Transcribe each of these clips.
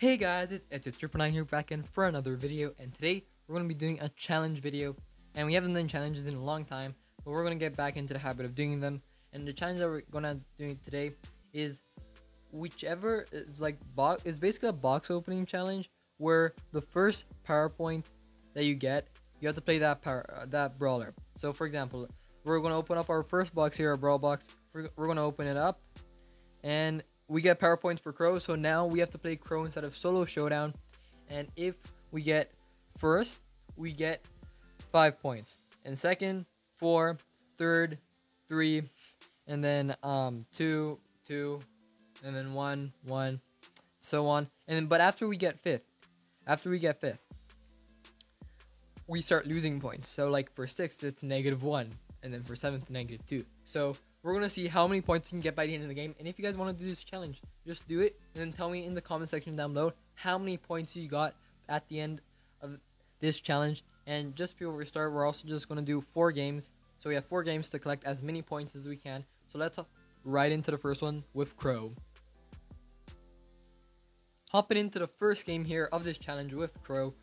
Hey guys, it's, it's Triple Nine here back in for another video, and today we're going to be doing a challenge video, and we haven't done challenges in a long time, but we're going to get back into the habit of doing them, and the challenge that we're going to do today is whichever is like box, it's basically a box opening challenge, where the first power point that you get, you have to play that power, uh, that brawler. So for example, we're going to open up our first box here, a brawl box, we're, we're going to open it up, and we get power points for Crow, so now we have to play Crow instead of Solo Showdown. And if we get first, we get five points. And second, four, third, three, and then um two, two, and then one, one, so on. And then but after we get fifth, after we get fifth, we start losing points. So like for sixth, it's negative one, and then for seventh, negative two. So we're gonna see how many points you can get by the end of the game. And if you guys want to do this challenge, just do it and then tell me in the comment section down below how many points you got at the end of this challenge. And just before we start, we're also just gonna do four games. So we have four games to collect as many points as we can. So let's right into the first one with Crow. Hopping into the first game here of this challenge with Crow.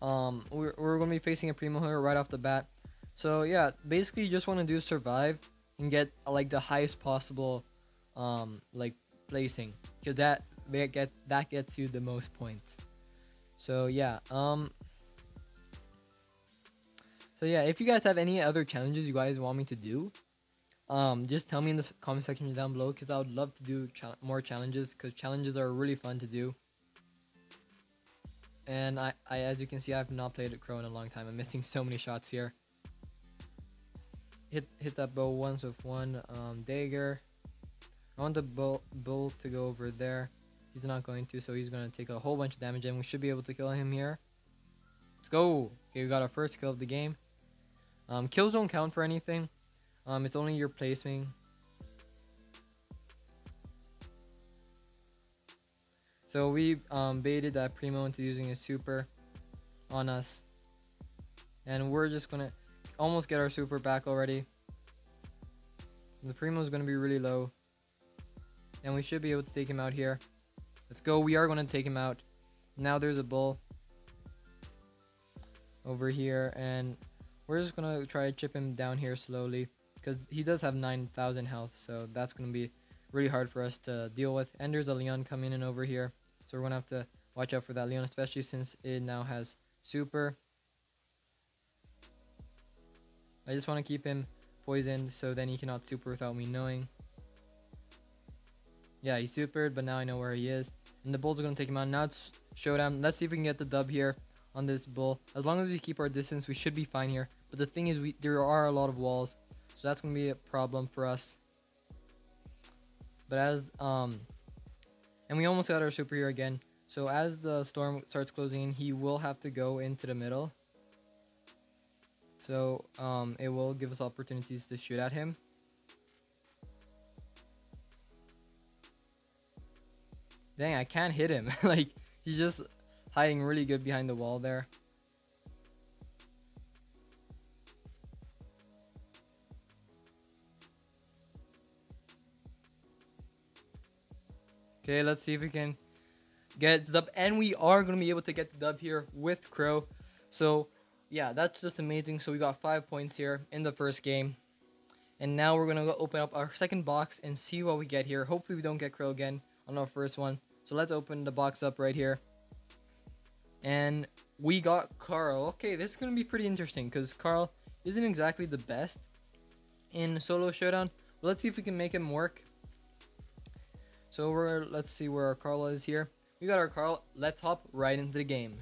Um, we're, we're gonna be facing a Primo here right off the bat. So yeah, basically you just want to do survive and get like the highest possible um like placing. Because that they get that gets you the most points. So yeah um so yeah if you guys have any other challenges you guys want me to do um just tell me in the comment section down below because i would love to do more challenges because challenges are really fun to do. And I, I as you can see i've not played a crow in a long time. I'm missing so many shots here hit hit that Bo once with one um, dagger. I want the bull, bull to go over there. He's not going to, so he's going to take a whole bunch of damage, and we should be able to kill him here. Let's go. Okay, we got our first kill of the game. Um, kills don't count for anything. Um, it's only your placing. So we um, baited that Primo into using his super on us. And we're just going to almost get our super back already. The Primo is going to be really low. And we should be able to take him out here. Let's go. We are going to take him out. Now there's a bull over here. And we're just going to try to chip him down here slowly. Because he does have 9,000 health. So that's going to be really hard for us to deal with. And there's a Leon coming in over here. So we're going to have to watch out for that Leon. Especially since it now has super. I just want to keep him poisoned so then he cannot super without me knowing. Yeah, he supered, but now I know where he is. And the bulls are going to take him out. Now it's showdown. Let's see if we can get the dub here on this bull. As long as we keep our distance, we should be fine here. But the thing is, we there are a lot of walls. So that's going to be a problem for us. But as, um, and we almost got our super here again. So as the storm starts closing in, he will have to go into the middle. So um, it will give us opportunities to shoot at him. Dang, I can't hit him. like, he's just hiding really good behind the wall there. Okay, let's see if we can get the dub. And we are going to be able to get the dub here with Crow. So yeah, that's just amazing. So we got five points here in the first game. And now we're going to open up our second box and see what we get here. Hopefully we don't get Crow again on our first one. So let's open the box up right here. And we got Carl. Okay, this is going to be pretty interesting because Carl isn't exactly the best in solo showdown. But let's see if we can make him work. So we're let's see where our Carl is here. We got our Carl. Let's hop right into the game.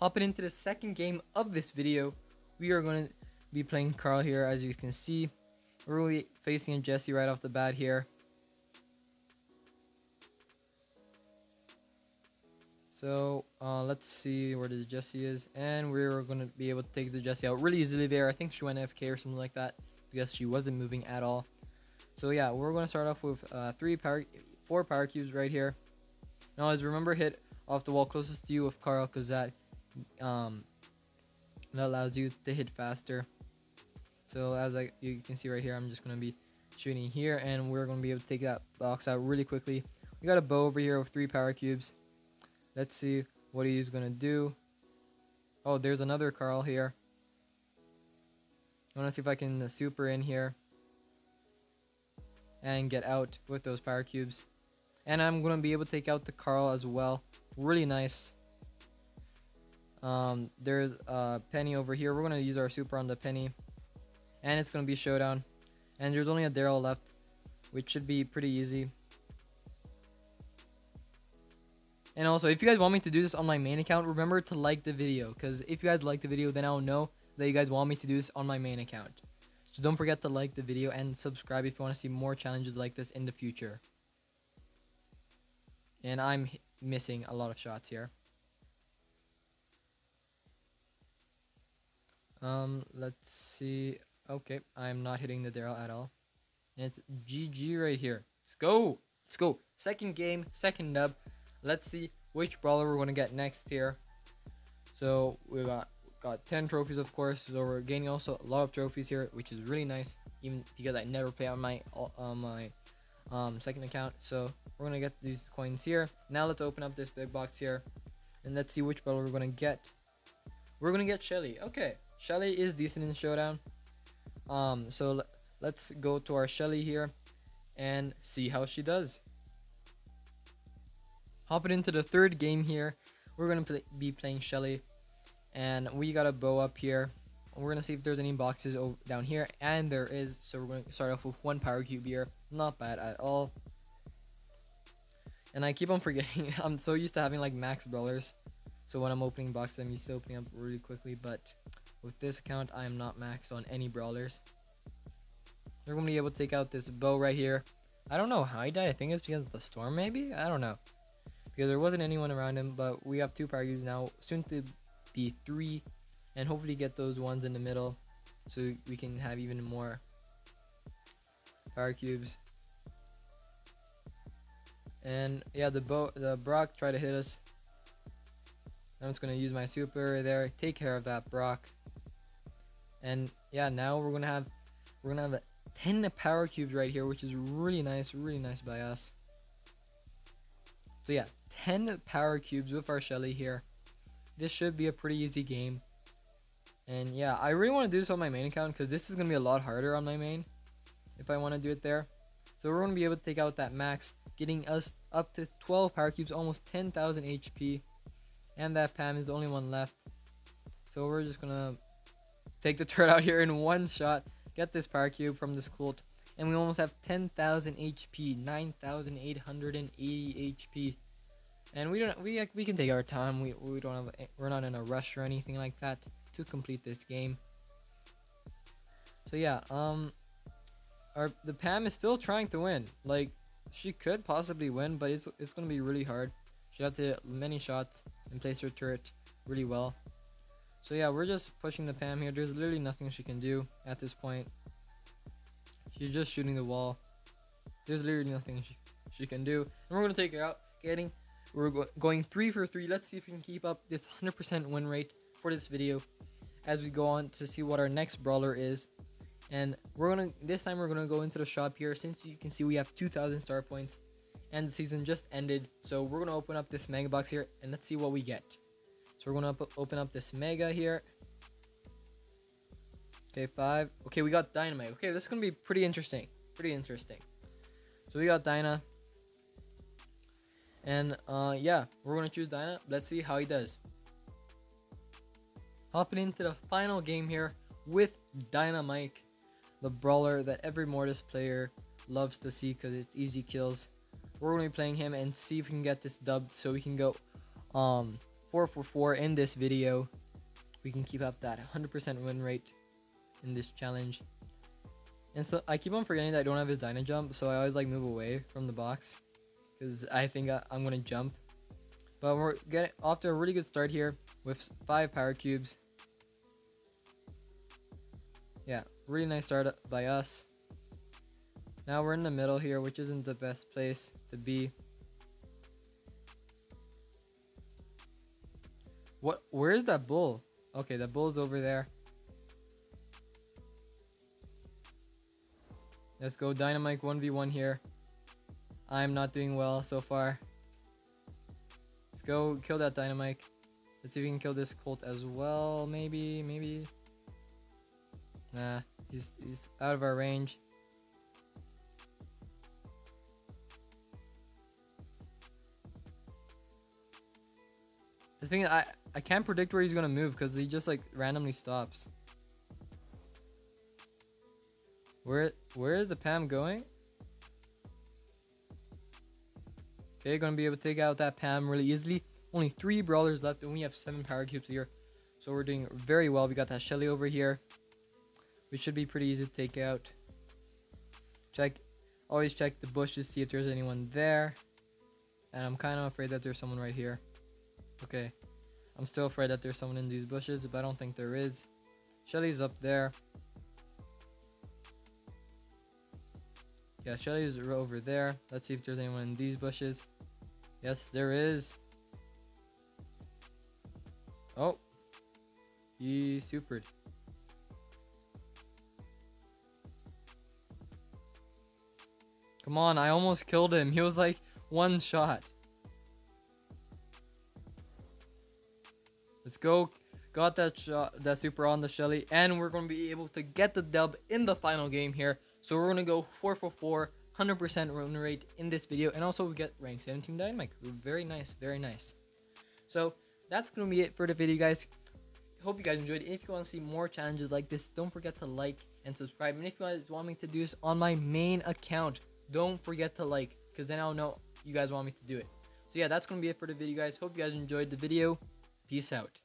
Hopping into the second game of this video, we are going to be playing Carl here, as you can see. We're really facing Jessie right off the bat here. So uh, let's see where the Jessie is, and we're going to be able to take the Jessie out really easily there. I think she went FK or something like that because she wasn't moving at all. So yeah, we're going to start off with uh, three power, four power cubes right here. Now, always remember hit off the wall closest to you with Carl because that um, that allows you to hit faster. So as I, you can see right here, I'm just going to be shooting here and we're going to be able to take that box out really quickly we got a Bo over here with three power cubes. Let's see what he's gonna do. Oh, there's another Carl here. I want to see if I can uh, super in here and get out with those power cubes. And I'm going to be able to take out the Carl as well. Really nice. Um, there's a Penny over here. We're going to use our super on the Penny. And it's going to be Showdown. And there's only a Darryl left, which should be pretty easy. And also, if you guys want me to do this on my main account, remember to like the video. Because if you guys like the video, then I'll know that you guys want me to do this on my main account. So don't forget to like the video and subscribe if you want to see more challenges like this in the future. And I'm missing a lot of shots here. Um, let's see. Okay, I'm not hitting the Darryl at all. It's GG right here. Let's go. Let's go. Second game, second dub. Let's see which brawler we're going to get next here. So we got got 10 trophies of course so we're gaining also a lot of trophies here which is really nice even because I never play on my on my um, second account so we're gonna get these coins here now let's open up this big box here and let's see which battle we're gonna get we're gonna get Shelly okay Shelly is decent in showdown. Um so let's go to our Shelly here and see how she does. Hopping into the third game here we're gonna play, be playing Shelly and we got a Bo up here. We're gonna see if there's any boxes down here. And there is so we're gonna start off with one power cube here. Not bad at all. And I keep on forgetting I'm so used to having like max brawlers. So when I'm opening boxes I'm used to opening up really quickly but with this account I am not maxed on any brawlers. We're gonna be able to take out this Bo right here. I don't know how he died. I think it's because of the storm maybe? I don't know. Because there wasn't anyone around him but we have two power cubes now soon to be three and hopefully get those ones in the middle so we can have even more power cubes. And yeah the boat the Brock tried to hit us. I'm just gonna use my super there. Take care of that Brock and yeah now we're gonna have we're gonna have 10 power cubes right here which is really nice really nice by us so yeah 10 power cubes with our Shelly here this should be a pretty easy game. And yeah, I really want to do this on my main account because this is going to be a lot harder on my main if I want to do it there. So we're going to be able to take out that max, getting us up to 12 power cubes, almost 10,000 HP. And that Pam is the only one left. So we're just going to take the turret out here in one shot, get this power cube from this Colt. And we almost have 10,000 HP, 9,880 HP and we don't we we can take our time. We we don't have we're not in a rush or anything like that to complete this game. So yeah, um, our the Pam is still trying to win. Like she could possibly win, but it's it's gonna be really hard. She have to hit many shots and place her turret really well. So yeah, we're just pushing the Pam here. There's literally nothing she can do at this point. She's just shooting the wall. There's literally nothing she, she can do. And we're gonna take her out, getting we're go going three for three. Let's see if we can keep up this 100% win rate for this video as we go on to see what our next brawler is. And we're gonna this time we're gonna go into the shop here since you can see we have 2,000 star points and the season just ended. So we're gonna open up this mega box here and let's see what we get. We're gonna open up this mega here. Okay, five. Okay, we got Dynamike. Okay, this is gonna be pretty interesting. Pretty interesting. So we got Dyna. And uh, yeah, we're gonna choose Dyna. Let's see how he does. Hopping into the final game here with Dynamike, the brawler that every Mortis player loves to see because it's easy kills. We're gonna be playing him and see if we can get this dubbed so we can go um 4 for 4 in this video. We can keep up that 100% win rate in this challenge. And so I keep on forgetting that I don't have his Dyna jump, so I always like move away from the box because I think I, am gonna jump. But we're getting off to a really good start here with five power cubes. Yeah, really nice start by us. Now we're in the middle here, which isn't the best place to be. What? Where's that bull? Okay, the bull's over there. Let's go Dynamike 1v1 here. I'm not doing well so far. Let's go kill that Dynamike. Let's see if we can kill this colt as well. Maybe, maybe. Nah, he's he's out of our range. The thing that I I can't predict where he's gonna move because he just like randomly stops. Where where is the Pam going? Okay, gonna be able to take out that Pam really easily. Only three brawlers left, and we have seven power cubes here, so we're doing very well. We got that Shelly over here. We should be pretty easy to take out. Check, always check the bushes, see if there's anyone there. And I'm kind of afraid that there's someone right here. Okay. I'm still afraid that there's someone in these bushes, but I don't think there is. Shelly's up there. Yeah, Shelly's over there. Let's see if there's anyone in these bushes. Yes, there is. Oh. He supered. Come on, I almost killed him. He was like one shot. Let's go. Got that shot, uh, that super on the Shelly, and we're going to be able to get the dub in the final game here. So we're going to go 4 for 4, 100% run rate in this video, and also we get rank 17 Dynamike. Very nice, very nice. So that's going to be it for the video, guys. Hope you guys enjoyed. If you want to see more challenges like this, don't forget to like and subscribe. And if you guys want me to do this on my main account, don't forget to like, because then I'll know you guys want me to do it. So yeah, that's going to be it for the video, guys. Hope you guys enjoyed the video. Peace out.